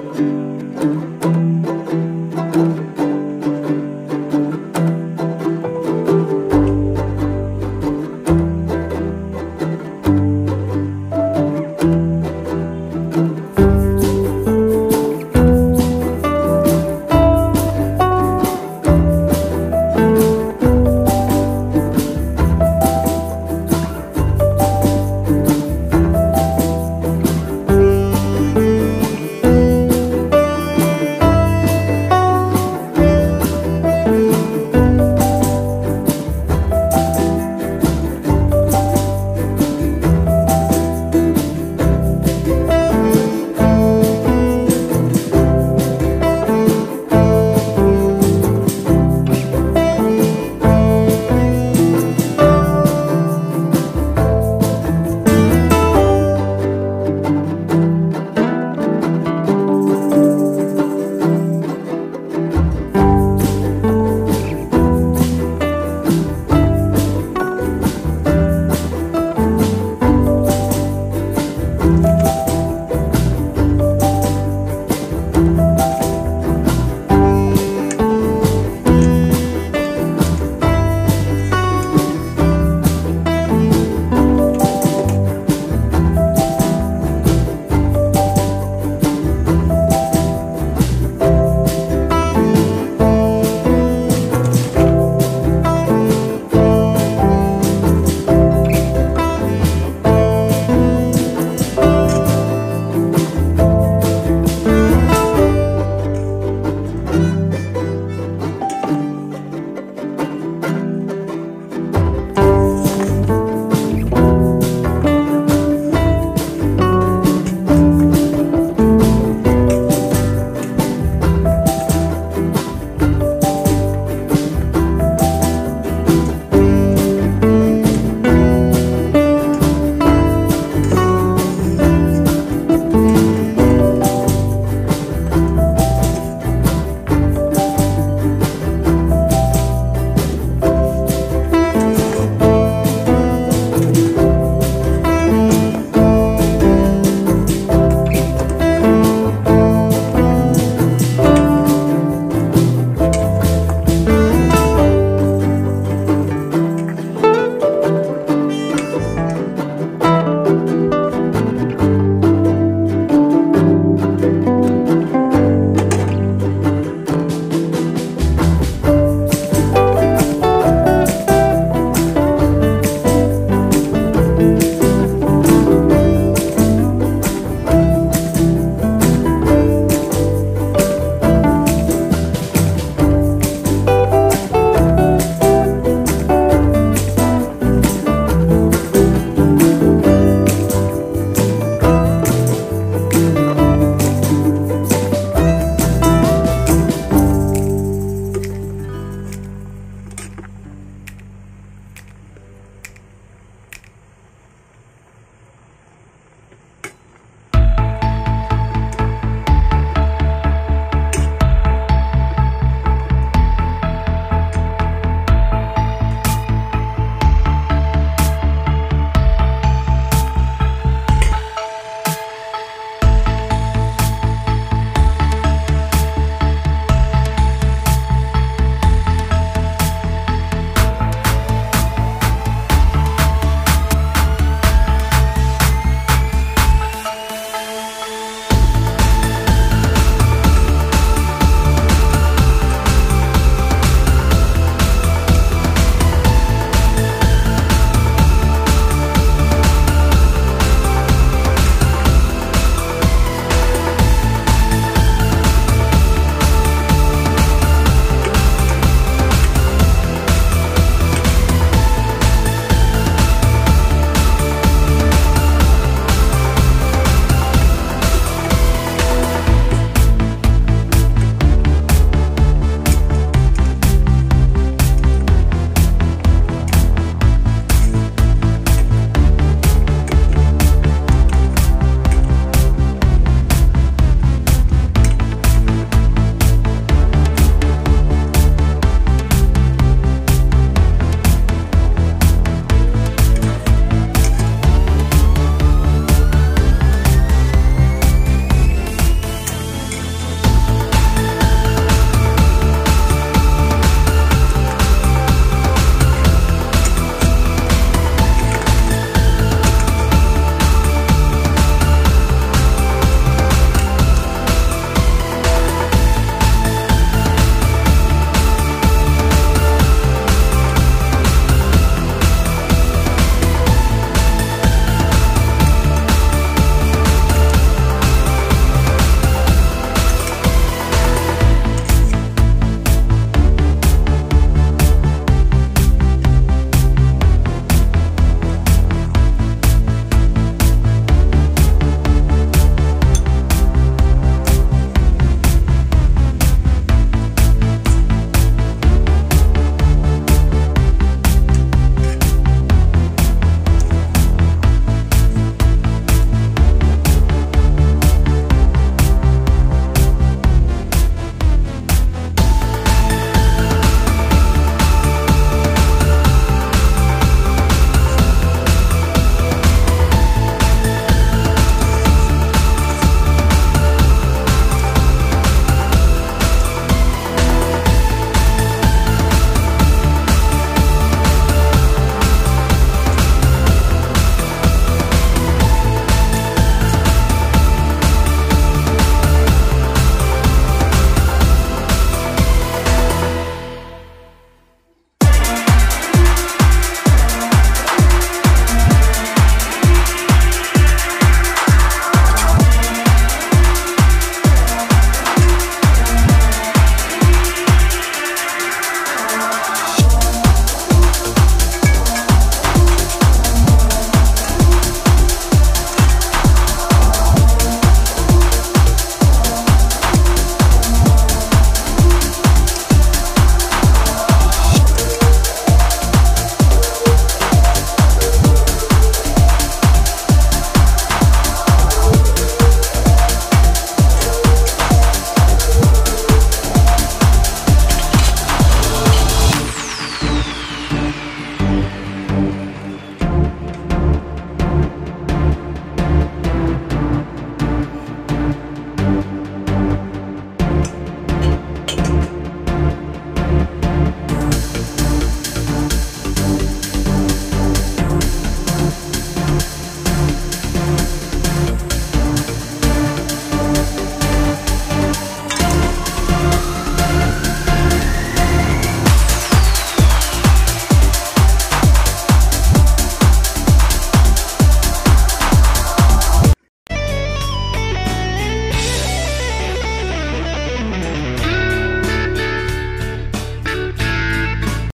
you.